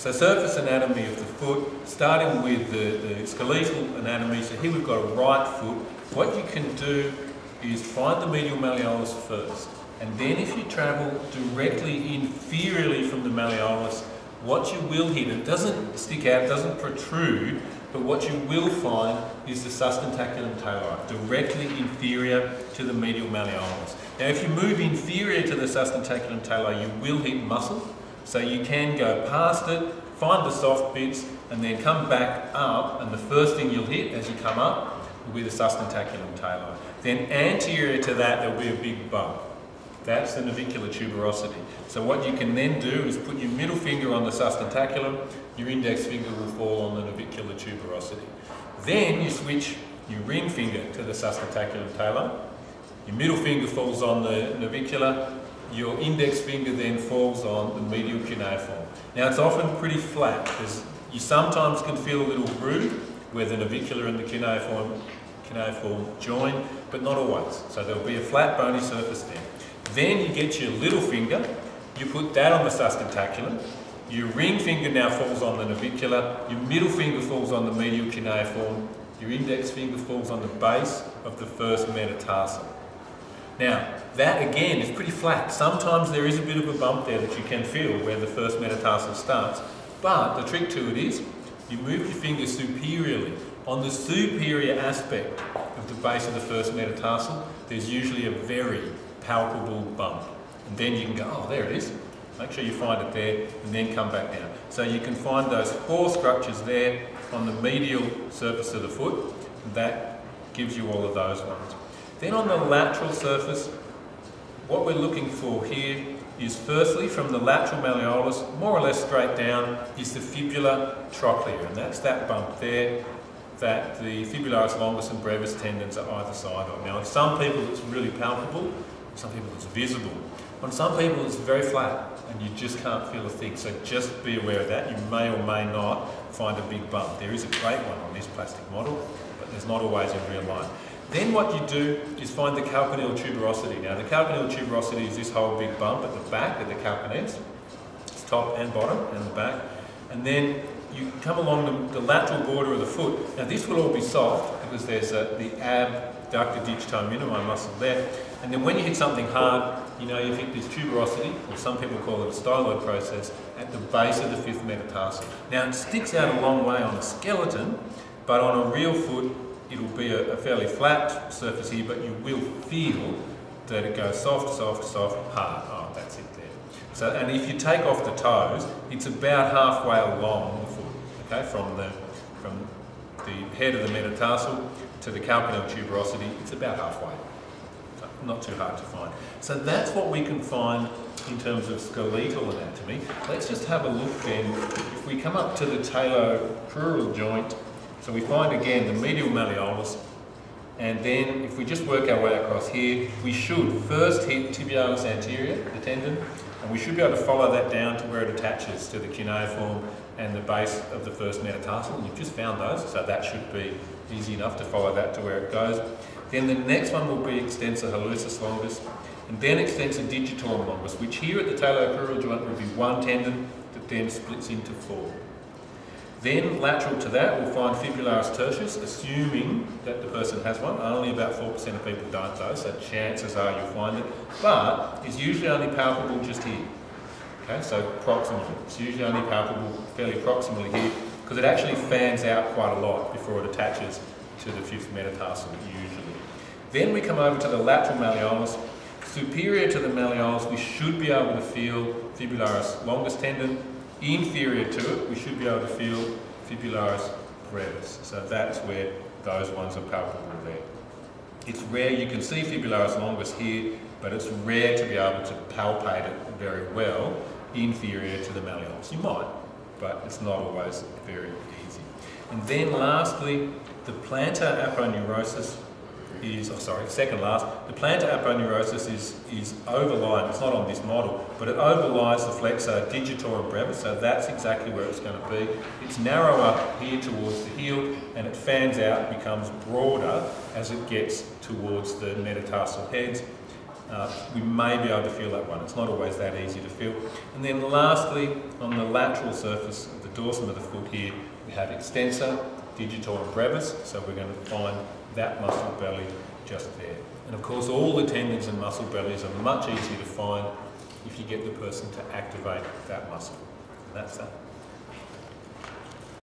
So surface anatomy of the foot, starting with the, the skeletal anatomy. So here we've got a right foot. What you can do is find the medial malleolus first. And then if you travel directly inferiorly from the malleolus, what you will hit, it doesn't stick out, doesn't protrude, but what you will find is the sustentaculum tali, directly inferior to the medial malleolus. Now if you move inferior to the sustentaculum tali, you will hit muscle, so you can go past it, find the soft bits, and then come back up, and the first thing you'll hit as you come up will be the sustentaculum tali. Then anterior to that, there'll be a big bump. That's the navicular tuberosity. So what you can then do is put your middle finger on the sustentaculum, your index finger will fall on the navicular tuberosity. Then you switch your ring finger to the sustentaculum tali, your middle finger falls on the navicular, your index finger then falls on the medial cuneiform. Now it's often pretty flat because you sometimes can feel a little groove where the navicular and the cuneiform, cuneiform join, but not always. So there'll be a flat bony surface there. Then you get your little finger, you put that on the sustentaculum, your ring finger now falls on the navicular, your middle finger falls on the medial cuneiform, your index finger falls on the base of the first metatarsal. Now, that again is pretty flat. Sometimes there is a bit of a bump there that you can feel where the first metatarsal starts. But the trick to it is you move your finger superiorly. On the superior aspect of the base of the first metatarsal, there's usually a very palpable bump. And then you can go, oh, there it is. Make sure you find it there and then come back down. So you can find those four structures there on the medial surface of the foot. That gives you all of those ones. Then on the lateral surface, what we're looking for here is firstly from the lateral malleolus, more or less straight down, is the fibular trochlea, and that's that bump there that the fibularis longus and brevis tendons are either side of. Now, in some people it's really palpable, some people it's visible. On some people it's very flat and you just can't feel a thing, so just be aware of that. You may or may not find a big bump. There is a great one on this plastic model, but there's not always in real life. Then what you do is find the calcaneal tuberosity. Now the calcaneal tuberosity is this whole big bump at the back of the calcaneus. It's top and bottom and the back. And then you come along the, the, lateral border of the foot. Now this will all be soft because there's a, the abductor digitorum minimi muscle there. And then when you hit something hard, you know you've hit this tuberosity, or some people call it a styloid process, at the base of the fifth metatarsal. Now it sticks out a long way on a skeleton, but on a real foot, it'll be a, a, fairly flat surface here, but you will feel that it goes soft, soft, soft, hard. Oh, that's it there. So, and if you take off the toes, it's about halfway along the foot, okay, from the, from the head of the metatarsal to the calcaneal tuberosity, it's about halfway. So not too hard to find. So that's what we can find in terms of skeletal anatomy. Let's just have a look then. If we come up to the talocrural joint, so we find again the medial malleolus, and then if we just work our way across here, we should first hit tibialis anterior, the tendon, and we should be able to follow that down to where it attaches to the cuneiform and the base of the first metatarsal. You've just found those, so that should be easy enough to follow that to where it goes. Then the next one will be extensor hallucis longus, and then extensor digitorum longus, which here at the talocrural joint will be one tendon that then splits into four. Then lateral to that we'll find fibularis tertius, assuming that the person has one. Only about 4% of people don't though, so chances are you'll find it. But it's usually only palpable just here. Okay, so proximally. It's usually only palpable fairly proximally here because it actually fans out quite a lot before it attaches to the fifth metatarsal usually. Then we come over to the lateral malleolus. Superior to the malleolus, we should be able to feel fibularis longus tendon, Inferior to it, we should be able to feel fibularis brevis. So that's where those ones are palpable there. It's rare, you can see fibularis longus here, but it's rare to be able to palpate it very well inferior to the malleolus. You might, but it's not always very easy. And then lastly, the plantar aponeurosis is, oh sorry, second last, the plantar aponeurosis is, is overlying, it's not on this model, but it overlies the flexor digitorum brevis, so that's exactly where it's going to be. It's narrower here towards the heel, and it fans out, becomes broader as it gets towards the metatarsal heads. uh, we may be able to feel that one. It's not always that easy to feel. And then lastly, on the lateral surface of the dorsum of the foot here, we have extensor, digital brevis, so we're going to find that muscle belly just there. And of course, all the tendons and muscle bellies are much easier to find if you get the person to activate that muscle. And that's that.